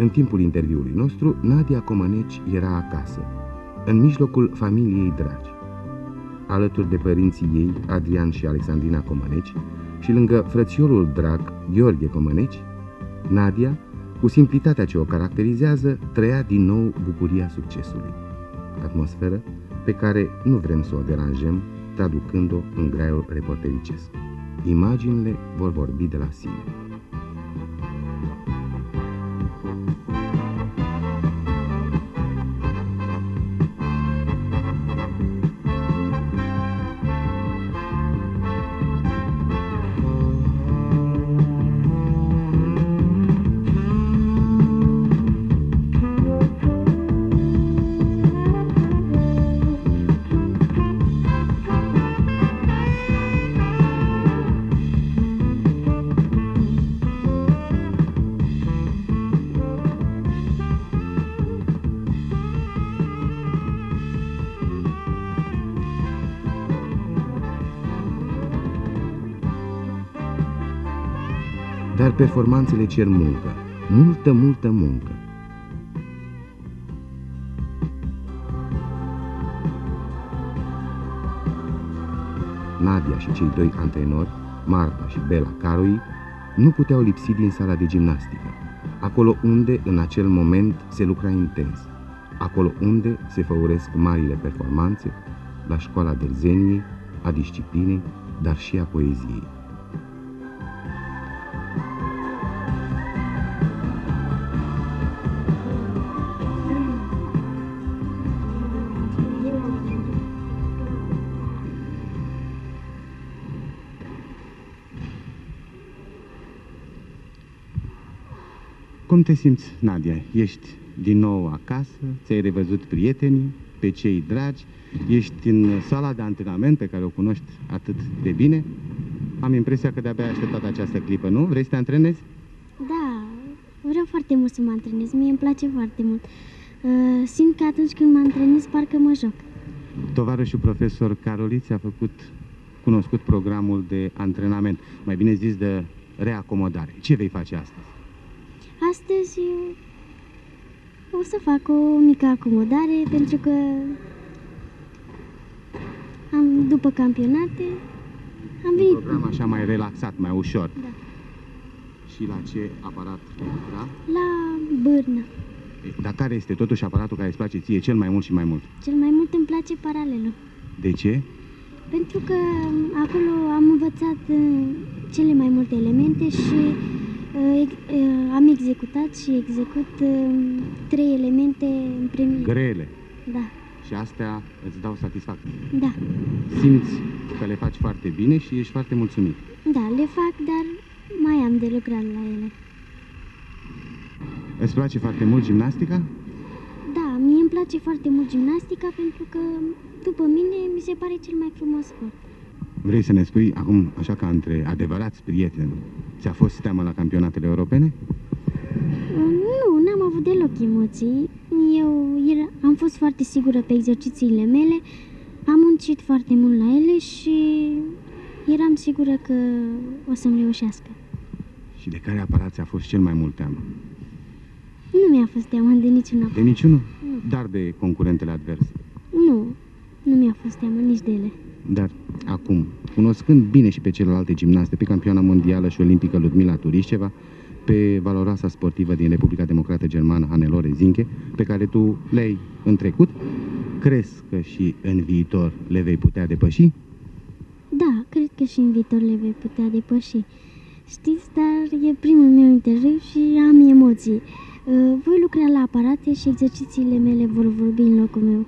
În timpul interviului nostru, Nadia Comăneci era acasă, în mijlocul familiei dragi. Alături de părinții ei, Adrian și Alexandrina Comăneci, și lângă frățiorul drag, Gheorghe Comăneci, Nadia, cu simplitatea ce o caracterizează, trăia din nou bucuria succesului. Atmosferă pe care nu vrem să o deranjăm, traducând-o în graiul reportericesc. Imaginile vor vorbi de la sine. Dar performanțele cer muncă, multă, multă muncă. Nadia și cei doi antrenori, Marta și Bela Caroi, nu puteau lipsi din sala de gimnastică, acolo unde, în acel moment, se lucra intens, acolo unde se făuresc marile performanțe, la școala dărzeniei, a disciplinei, dar și a poeziei. Cum te simți, Nadia? Ești din nou acasă, ți-ai revăzut prietenii, pe cei dragi, ești în sala de antrenament pe care o cunoști atât de bine. Am impresia că de-abia ai așteptat această clipă, nu? Vrei să te antrenezi? Da, vreau foarte mult să mă antrenez, mie îmi place foarte mult. Uh, simt că atunci când mă antrenez, parcă mă joc. Tovarășul profesor Caroliț a făcut cunoscut programul de antrenament, mai bine zis de reacomodare. Ce vei face astăzi? Astăzi o să fac o mică acomodare pentru că am, după campionate am Un venit program așa mai relaxat, mai ușor. Da. Și la ce aparat lucra? la bârnă. E, Dar care este totuși aparatul care îți place ție cel mai mult și mai mult? Cel mai mult îmi place paralelul. De ce? Pentru că acolo am învățat uh, cele mai multe elemente și uh, ex- uh, am executat și execut uh, trei elemente în premieră. Grele. Da, Și astea îți dau satisfacție. da, Simți că le faci foarte bine și ești foarte mulțumit. da, le fac, dar mai am de lucrat la ele. Îți place foarte mult gimnastica? Da, mie îmi place foarte mult gimnastica pentru că, după mine, mi se pare cel mai frumos sport. Vrei să ne spui acum, așa ca între adevărați prieteni, ți-a fost teamă la campionatele europene? Nu, n-am avut deloc emoții. Eu era, am fost foarte sigură pe exercițiile mele, am muncit foarte mult la ele și eram sigură că o să-mi reușească. Și de care aparat ți-a fost cel mai mult teamă? Nu mi-a fost teamă de niciuna. De niciunul? Nu. Dar de concurentele adverse. Nu, nu mi-a fost teamă nici de ele. Dar acum, cunoscând bine și pe celelalte gimnaste, pe campioana mondială și olimpică Ludmila Turișceva, pe valoroasa sportivă din Republica Democrată Germană, Hannelore Zinche, pe care tu le-ai în trecut, crezi că și în viitor le vei putea depăși? Da, cred că și în viitor le vei putea depăși. Știți, dar e primul meu interviu și am emoții. Uh, Voi lucra la aparate și exercițiile mele vor vorbi în locul meu.